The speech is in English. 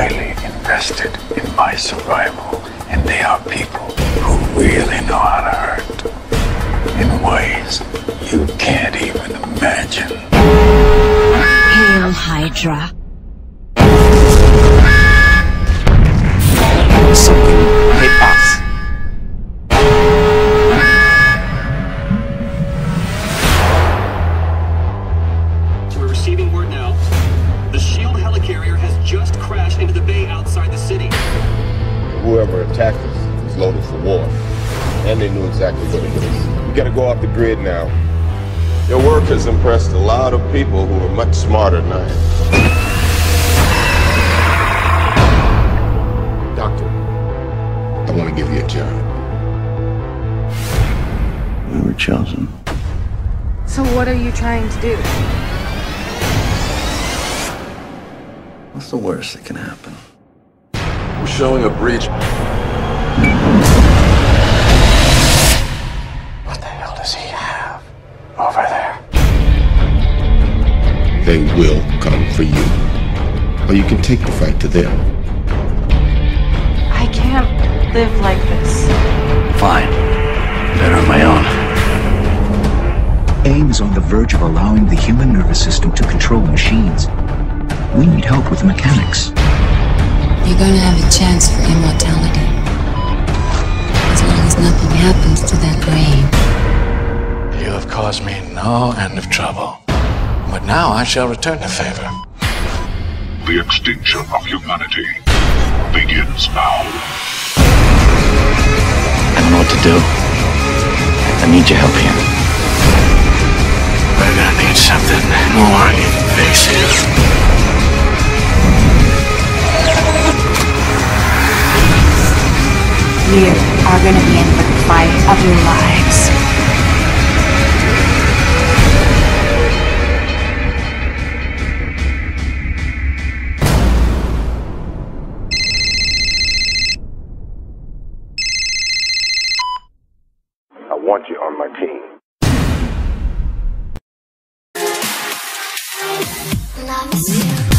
invested in my survival, and they are people who really know how to hurt in ways you can't even imagine. Hail Hydra. Whoever attacked us was loaded for war. And they knew exactly what it was. We gotta go off the grid now. Your work has impressed a lot of people who are much smarter than I am. Doctor, I want to give you a job. We were chosen. So what are you trying to do? What's the worst that can happen? We're showing a breach. What the hell does he have over there? They will come for you. Or you can take the fight to them. I can't live like this. Fine. Better on my own. AIM is on the verge of allowing the human nervous system to control machines. We need help with the mechanics. You're gonna have a chance for immortality. As long as nothing happens to that brain. You have caused me no end of trouble. But now I shall return the favor. The extinction of humanity begins now. I don't know what to do. I need your help here. We're gonna need something more You are gonna be in for the fight of your lives. I want you on my team. Love you.